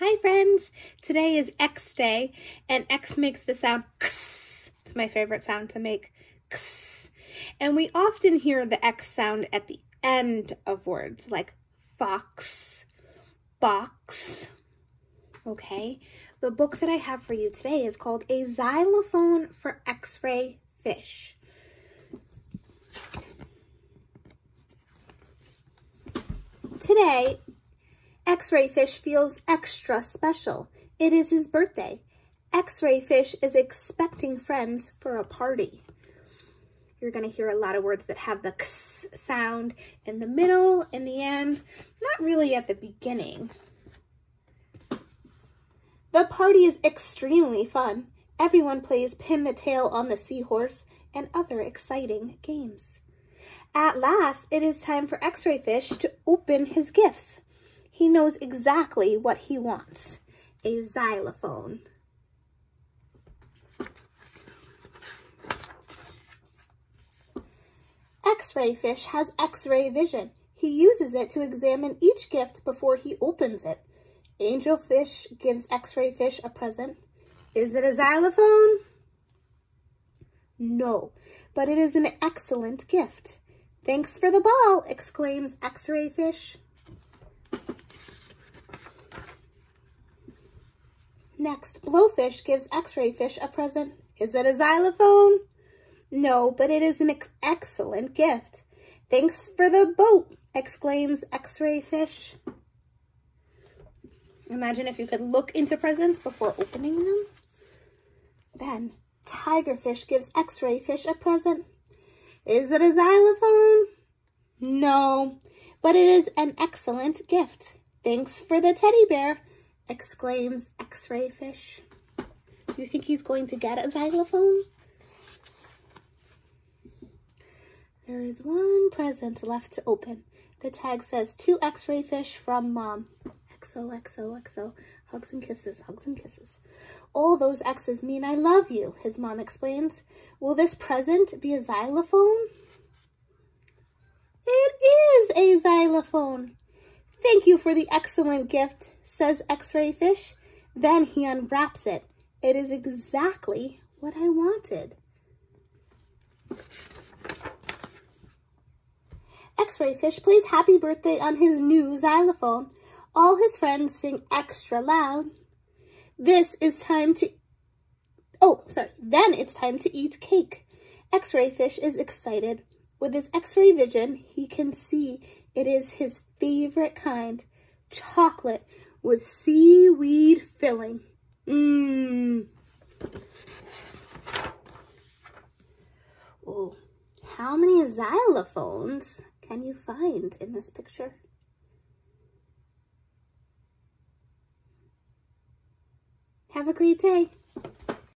Hi friends! Today is X Day and X makes the sound X. It's my favorite sound to make X. And we often hear the X sound at the end of words like fox, box. Okay, the book that I have for you today is called A Xylophone for X-Ray Fish. Today, X-Ray Fish feels extra special. It is his birthday. X-Ray Fish is expecting friends for a party. You're going to hear a lot of words that have the x sound in the middle, in the end, not really at the beginning. The party is extremely fun. Everyone plays pin the tail on the seahorse and other exciting games. At last, it is time for X-Ray Fish to open his gifts. He knows exactly what he wants. A xylophone. X-ray fish has X-ray vision. He uses it to examine each gift before he opens it. Angelfish gives X-ray fish a present. Is it a xylophone? No, but it is an excellent gift. Thanks for the ball, exclaims X-ray fish. Next, Blowfish gives X-Ray Fish a present. Is it a xylophone? No, but it is an ex excellent gift. Thanks for the boat, exclaims X-Ray Fish. Imagine if you could look into presents before opening them. Then, Tigerfish gives X-Ray Fish a present. Is it a xylophone? No, but it is an excellent gift. Thanks for the teddy bear, exclaims X-Ray Fish. You think he's going to get a xylophone? There is one present left to open. The tag says, to X-Ray Fish from Mom. XOXOXO. Hugs and kisses, hugs and kisses. All those X's mean I love you, his mom explains. Will this present be a xylophone? It is a xylophone. Thank you for the excellent gift, says X-Ray Fish. Then he unwraps it. It is exactly what I wanted. X-Ray Fish plays happy birthday on his new xylophone. All his friends sing extra loud. This is time to... Oh, sorry. Then it's time to eat cake. X-Ray Fish is excited. With his X-ray vision, he can see it is his favorite kind, chocolate with seaweed filling. Mmm. Oh, how many xylophones can you find in this picture? Have a great day.